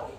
Wow.